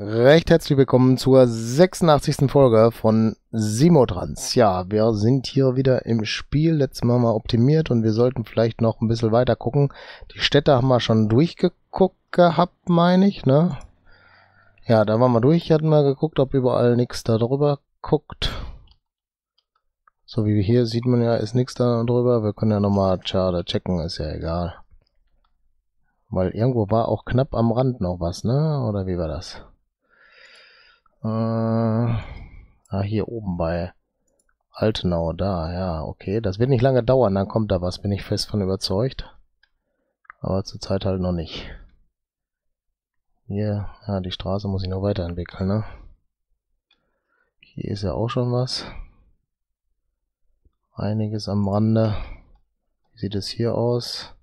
Recht herzlich willkommen zur 86. Folge von Simotrans. Ja, wir sind hier wieder im Spiel. Letztes Mal mal optimiert und wir sollten vielleicht noch ein bisschen weiter gucken. Die Städte haben wir schon durchgeguckt gehabt, meine ich, ne? Ja, da waren wir durch, hatten wir geguckt, ob überall nichts da drüber guckt. So wie hier sieht man ja, ist nichts da drüber. Wir können ja nochmal schade checken, ist ja egal. Weil irgendwo war auch knapp am Rand noch was, ne? Oder wie war das? Äh, ah, hier oben bei Altenau, da, ja, okay. Das wird nicht lange dauern, dann kommt da was, bin ich fest von überzeugt. Aber zurzeit halt noch nicht. Hier, ja, die Straße muss ich noch weiterentwickeln, ne? Hier ist ja auch schon was. Einiges am Rande. Wie sieht es hier aus?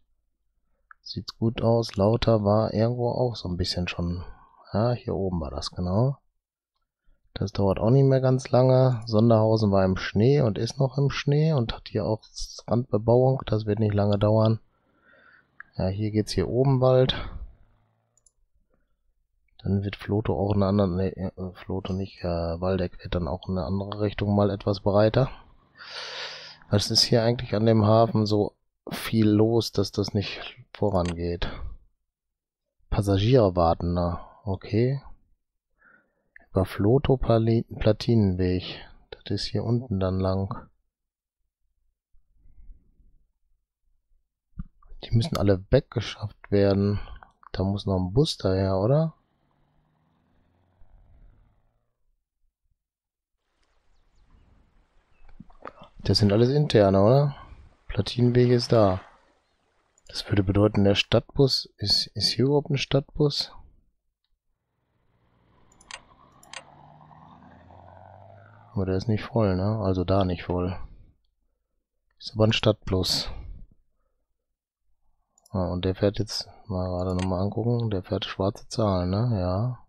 Sieht gut aus. Lauter war irgendwo auch so ein bisschen schon. Ja, hier oben war das, genau. Das dauert auch nicht mehr ganz lange. Sonderhausen war im Schnee und ist noch im Schnee und hat hier auch Randbebauung. Das wird nicht lange dauern. Ja, hier geht's hier oben bald. Dann wird Floto auch eine andere, nee, äh, Floto nicht, äh, Waldeck wird dann auch in eine andere Richtung mal etwas breiter. Was ist hier eigentlich an dem Hafen so viel los, dass das nicht vorangeht? Passagiere warten da. Okay. Über Floto Platinenweg. Das ist hier unten dann lang. Die müssen alle weggeschafft werden. Da muss noch ein Bus daher, oder? Das sind alles interne, oder? Platinenweg ist da. Das würde bedeuten, der Stadtbus, ist, ist hier überhaupt ein Stadtbus? Aber der ist nicht voll, ne? Also da nicht voll. Ist aber ein Stadtplus. Ah, und der fährt jetzt, mal gerade nochmal angucken, der fährt schwarze Zahlen, ne? Ja.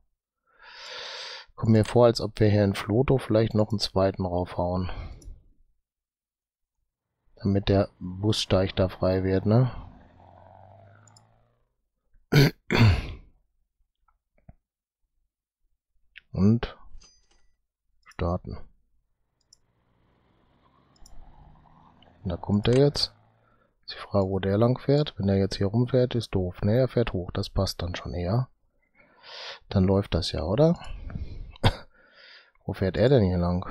Kommt mir vor, als ob wir hier in Floto vielleicht noch einen zweiten raufhauen. Damit der Bussteig da frei wird, ne? Und starten. Da kommt er jetzt. Ist die Frage, wo der lang fährt. Wenn er jetzt hier rumfährt, ist doof. Ne, er fährt hoch. Das passt dann schon eher. Dann läuft das ja, oder? wo fährt er denn hier lang?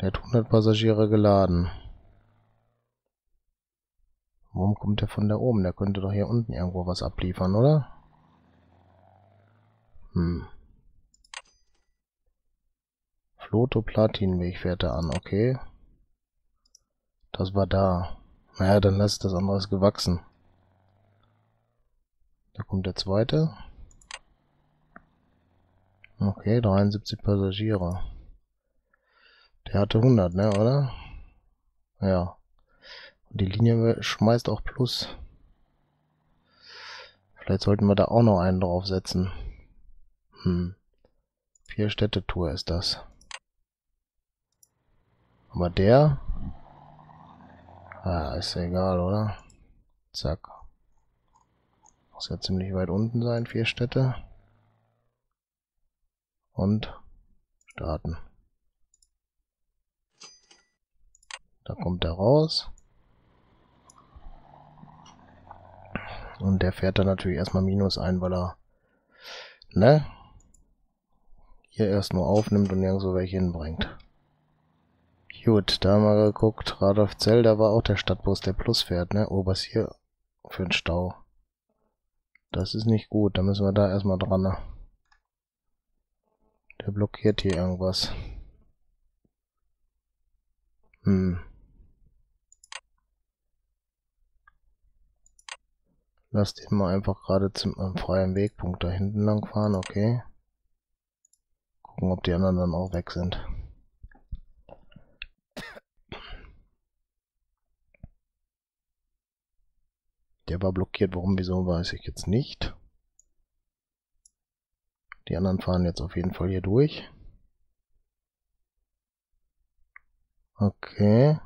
Der hat 100 Passagiere geladen. Warum kommt der von da oben? Der könnte doch hier unten irgendwo was abliefern, oder? Hm. Floto Platinweg fährt er an, okay. Das war da. Naja, dann lässt das andere gewachsen. Da kommt der zweite. Okay, 73 Passagiere. Der hatte 100, ne, oder? Ja. Und die Linie schmeißt auch Plus. Vielleicht sollten wir da auch noch einen draufsetzen. Hm. Vier Städtetour ist das. Aber der... Ah, ist ja egal, oder? Zack. Muss ja ziemlich weit unten sein, vier Städte. Und starten. Da kommt er raus. Und der fährt dann natürlich erstmal Minus ein, weil er, ne? Hier erst nur aufnimmt und nirgendwo welche hinbringt. Gut, da haben wir geguckt. Radolfzell, da war auch der Stadtbus, der Plus fährt, ne? Oh, was hier für ein Stau. Das ist nicht gut, da müssen wir da erstmal dran, ne? Der blockiert hier irgendwas. Hm. Lass den mal einfach gerade zum äh, freien Wegpunkt da hinten lang fahren, okay. Gucken, ob die anderen dann auch weg sind. Der war blockiert, warum, wieso, weiß ich jetzt nicht. Die anderen fahren jetzt auf jeden Fall hier durch. Okay.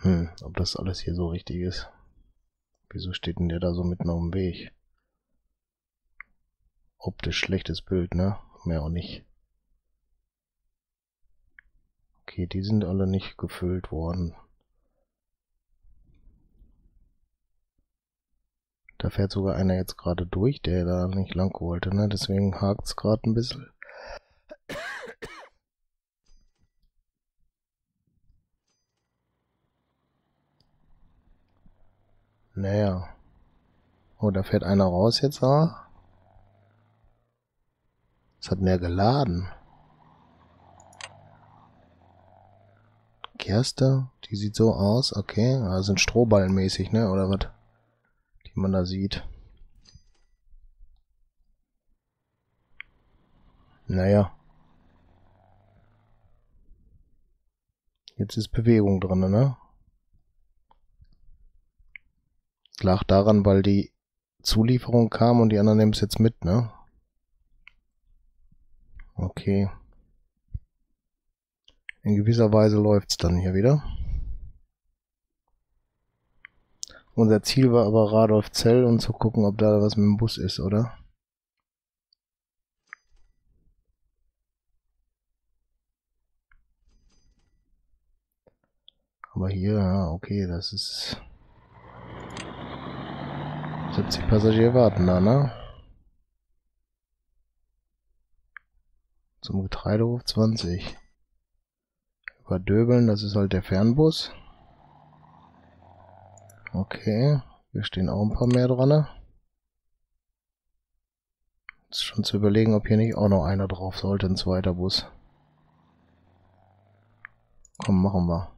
Hm, ob das alles hier so richtig ist. Wieso steht denn der da so mitten auf dem Weg? Optisch schlechtes Bild, ne? Mehr auch nicht. Okay, die sind alle nicht gefüllt worden. Da fährt sogar einer jetzt gerade durch, der da nicht lang wollte, ne? Deswegen hakt's gerade ein bisschen. Naja. Oh, da fährt einer raus jetzt, aber. Es hat mehr geladen. Gerste, die sieht so aus, okay. Also sind Strohballenmäßig, ne? Oder was? Die man da sieht. Naja. Jetzt ist Bewegung drin, ne? lag daran, weil die Zulieferung kam und die anderen nehmen es jetzt mit, ne? Okay. In gewisser Weise läuft's dann hier wieder. Unser Ziel war aber Radolf Zell und zu gucken, ob da was mit dem Bus ist, oder? Aber hier, ja, okay, das ist 70 Passagiere warten da, ne? Zum Getreidehof 20. Über Döbeln, das ist halt der Fernbus. Okay, hier stehen auch ein paar mehr dran. Ne? Jetzt schon zu überlegen, ob hier nicht auch noch einer drauf sollte, ein zweiter Bus. Komm, machen wir.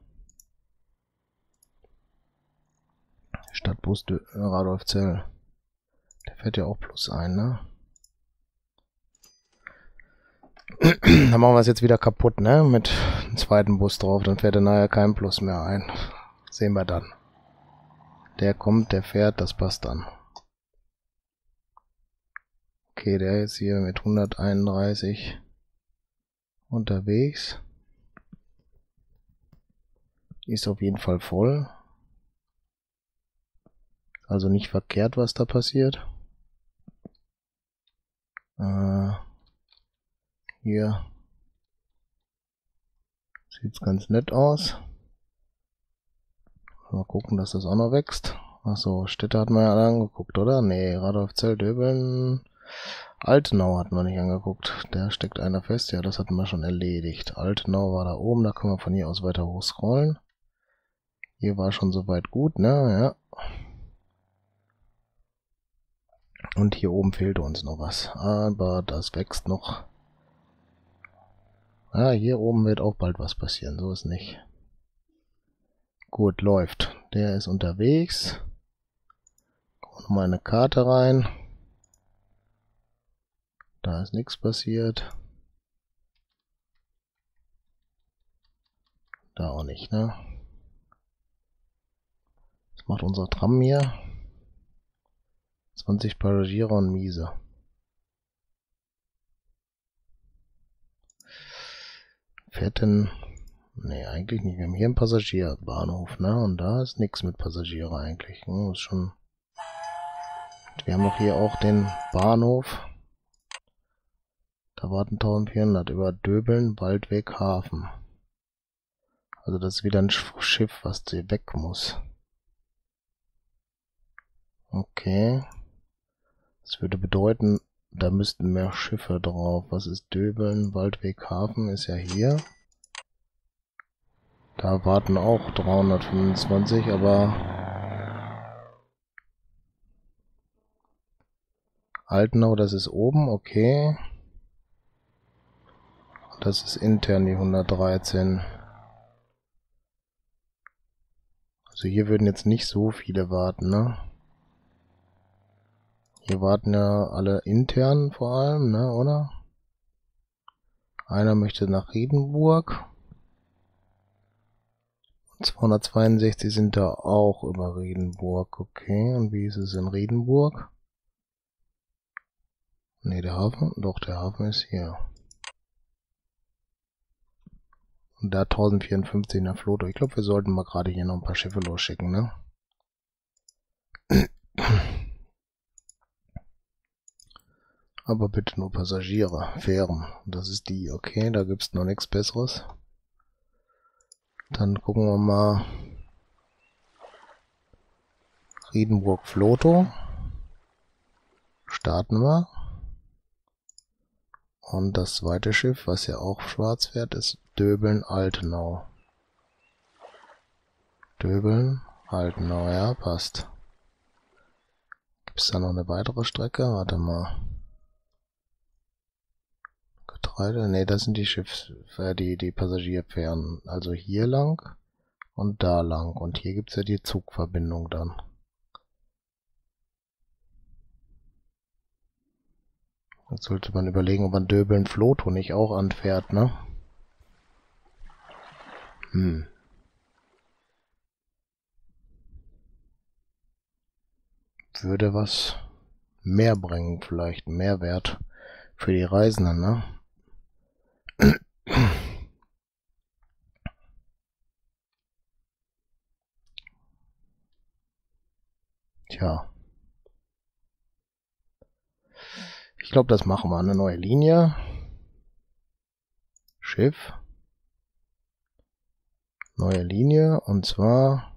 Stadtbus Radolf Zell. Der fährt ja auch plus ein, ne? dann machen wir es jetzt wieder kaputt, ne? Mit einem zweiten Bus drauf, dann fährt er nachher kein Plus mehr ein. Sehen wir dann. Der kommt, der fährt, das passt dann. Okay, der ist hier mit 131 unterwegs. Ist auf jeden Fall voll. Also nicht verkehrt, was da passiert. Äh, hier sieht's ganz nett aus. Mal gucken, dass das auch noch wächst. Achso, Städte hatten wir ja alle angeguckt, oder? Nee, Radolf Zell, Döbeln, Altenau hatten wir nicht angeguckt. Der steckt einer fest. Ja, das hatten wir schon erledigt. Altenau war da oben, da können wir von hier aus weiter hochscrollen. Hier war schon soweit gut, ne? Ja. Und hier oben fehlt uns noch was. Aber das wächst noch. Ah, hier oben wird auch bald was passieren. So ist nicht. Gut, läuft. Der ist unterwegs. Noch mal eine Karte rein. Da ist nichts passiert. Da auch nicht, ne? Was macht unser Tram hier? 20 Passagiere und miese. Fährt denn... Nee, eigentlich nicht. Wir haben hier einen Passagierbahnhof, ne? Und da ist nichts mit Passagiere eigentlich. Ne? Ist schon... Wir haben noch hier auch den Bahnhof. Da warten 1400 über Döbeln, Waldweg, Hafen. Also das ist wieder ein Schiff, was hier weg muss. Okay. Das würde bedeuten, da müssten mehr Schiffe drauf. Was ist Döbeln? Waldweg Hafen ist ja hier. Da warten auch 325, aber... Altenau, das ist oben, okay. Das ist intern die 113. Also hier würden jetzt nicht so viele warten, ne? Hier warten ja alle intern vor allem, ne, oder? Einer möchte nach Riedenburg. 262 sind da auch über Riedenburg, okay. Und wie ist es in Riedenburg? Ne, der Hafen? Doch, der Hafen ist hier. Und da 1054 in der Flotte. Ich glaube, wir sollten mal gerade hier noch ein paar Schiffe losschicken, ne? Aber bitte nur Passagiere, Fähren. Das ist die, okay, da gibt's noch nichts Besseres. Dann gucken wir mal. Riedenburg Floto. Starten wir. Und das zweite Schiff, was ja auch schwarz fährt, ist Döbeln-Altenau. Döbeln-Altenau, ja, passt. Gibt es da noch eine weitere Strecke? Warte mal. Getreide? Ne, das sind die Schiffs, äh, die, die Passagierfähren. Also hier lang und da lang. Und hier gibt's ja die Zugverbindung dann. Jetzt sollte man überlegen, ob man Döbeln Floto nicht auch anfährt, ne? Hm. würde was mehr bringen, vielleicht Mehrwert für die Reisenden, ne? Tja. Ich glaube, das machen wir. Eine neue Linie. Schiff. Neue Linie. Und zwar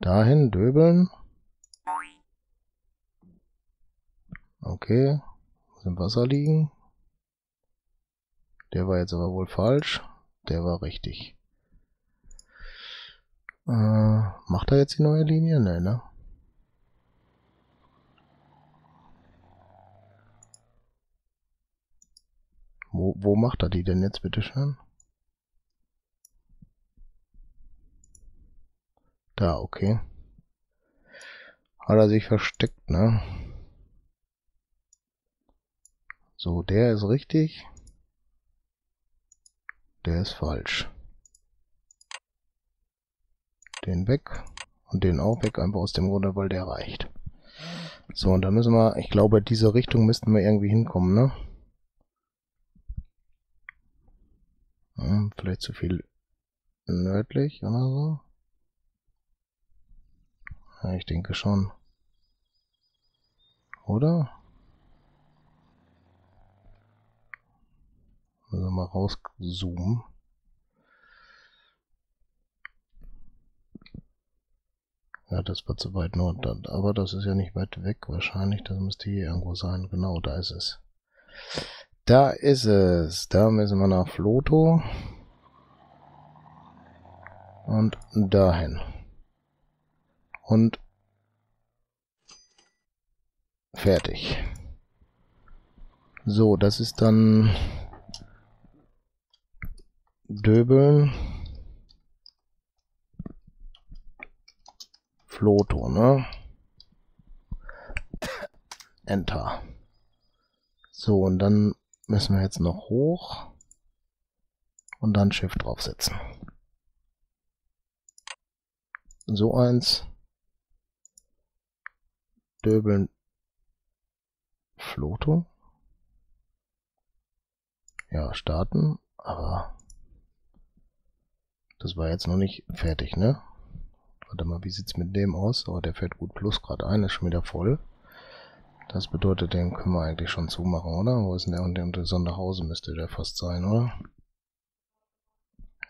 Dahin döbeln. Okay. Muss im Wasser liegen. Der war jetzt aber wohl falsch. Der war richtig. Äh, macht er jetzt die neue Linie? Nein, ne? Wo, wo macht er die denn jetzt, bitteschön? Da, okay. Hat er sich versteckt, ne? So, der ist richtig. Der ist falsch. Den weg. Und den auch weg, einfach aus dem Grunde, weil der reicht. So, und da müssen wir, ich glaube, diese Richtung müssten wir irgendwie hinkommen, ne? Hm, vielleicht zu viel nördlich oder so. Ja, ich denke schon. Oder? Wir mal rauszoomen. Ja, das war zu weit Nord, aber das ist ja nicht weit weg wahrscheinlich. Das müsste hier irgendwo sein. Genau, da ist es. Da ist es. Da müssen wir nach Floto. Und dahin und fertig. So, das ist dann Döbeln. Floto, ne? Enter. So, und dann müssen wir jetzt noch hoch und dann Shift draufsetzen. So eins. Döbeln Floto. Ja, starten, aber das war jetzt noch nicht fertig, ne? Warte mal, wie sieht's mit dem aus? Oh, der fährt gut plus gerade ein, ist schon wieder voll. Das bedeutet, den können wir eigentlich schon zumachen, oder? Wo ist denn der? Und der, der Sonderhause müsste der fast sein, oder?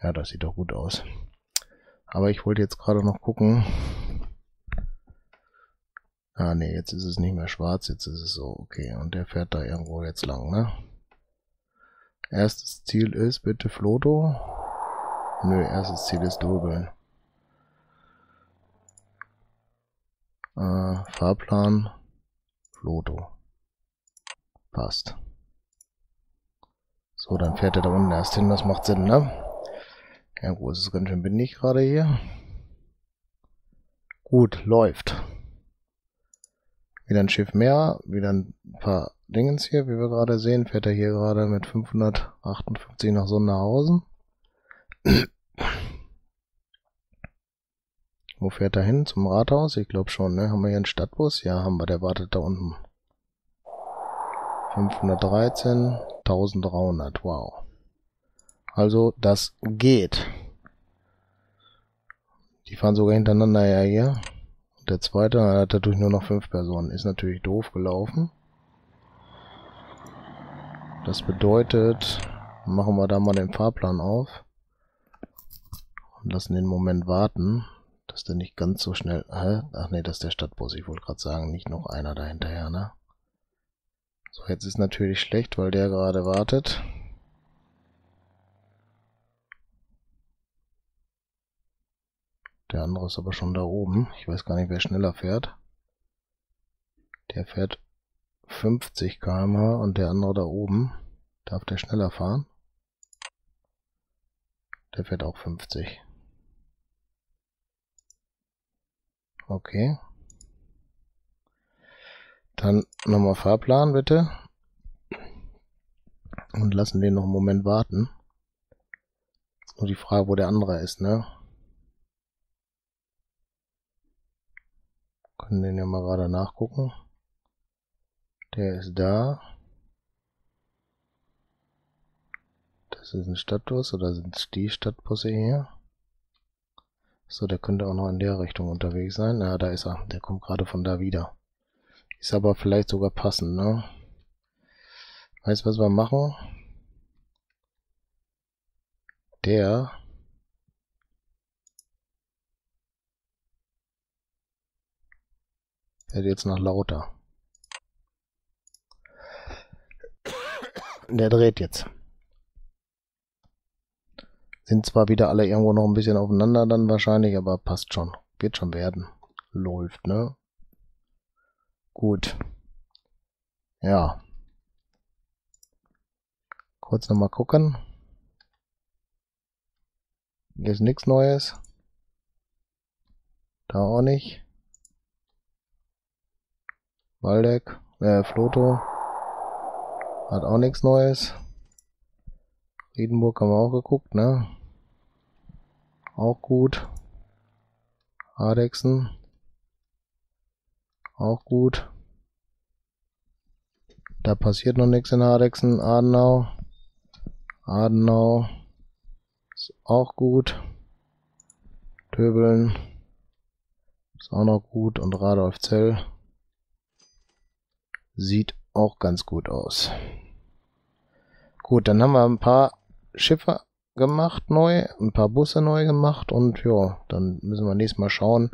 Ja, das sieht doch gut aus. Aber ich wollte jetzt gerade noch gucken, Ah ne, jetzt ist es nicht mehr schwarz, jetzt ist es so, okay. Und der fährt da irgendwo jetzt lang, ne? Erstes Ziel ist bitte Floto. Nö, erstes Ziel ist Dobeln. Äh, Fahrplan Floto. Passt. So, dann fährt er da unten erst hin, das macht Sinn, ne? Ja, gut, es ist ganz schön windig gerade hier. Gut, läuft. Wieder ein Schiff mehr, wieder ein paar Dingens hier, wie wir gerade sehen, fährt er hier gerade mit 558 nach Sonderhausen. Wo fährt er hin? Zum Rathaus? Ich glaube schon, ne? Haben wir hier einen Stadtbus? Ja, haben wir, der wartet da unten. 513, 1300, wow. Also das geht. Die fahren sogar hintereinander her hier. Und der zweite hat dadurch nur noch fünf Personen. Ist natürlich doof gelaufen. Das bedeutet, machen wir da mal den Fahrplan auf. Und lassen den Moment warten, dass der nicht ganz so schnell... Hä? Ach nee, das ist der Stadtbus. Ich wollte gerade sagen, nicht noch einer dahinterher, ne? So, jetzt ist natürlich schlecht, weil der gerade wartet. Der andere ist aber schon da oben. Ich weiß gar nicht, wer schneller fährt. Der fährt 50 km/h und der andere da oben. Darf der schneller fahren? Der fährt auch 50. Okay. Dann nochmal Fahrplan bitte. Und lassen den noch einen Moment warten. Nur die Frage, wo der andere ist, ne? Können den ja mal gerade nachgucken. Der ist da. Das ist ein Stadtbus oder sind es die Stadtbusse hier? So, der könnte auch noch in der Richtung unterwegs sein. Ja, da ist er. Der kommt gerade von da wieder. Ist aber vielleicht sogar passend, ne? Weißt was wir machen? Der fährt jetzt nach lauter. Der dreht jetzt. Sind zwar wieder alle irgendwo noch ein bisschen aufeinander dann wahrscheinlich, aber passt schon. Wird schon werden. Läuft, ne? Gut. Ja. Kurz nochmal gucken. Hier ist nichts Neues. Da auch nicht. Waldeck, äh, Floto. Hat auch nichts Neues. Riedenburg haben wir auch geguckt, ne? Auch gut. Adexen. Auch gut. Da passiert noch nichts in Hardexen. Adenau. Adenau. Ist auch gut. Töbeln. Ist auch noch gut. Und Radolfzell. Sieht auch ganz gut aus. Gut, dann haben wir ein paar Schiffe gemacht neu, ein paar Busse neu gemacht und ja, dann müssen wir nächstes Mal schauen,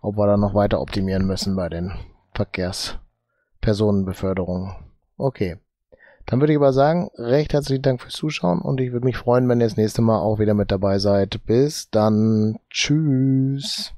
ob wir da noch weiter optimieren müssen bei den Verkehrspersonenbeförderungen. Okay. Dann würde ich aber sagen, recht herzlichen Dank fürs Zuschauen und ich würde mich freuen, wenn ihr das nächste Mal auch wieder mit dabei seid. Bis dann. Tschüss.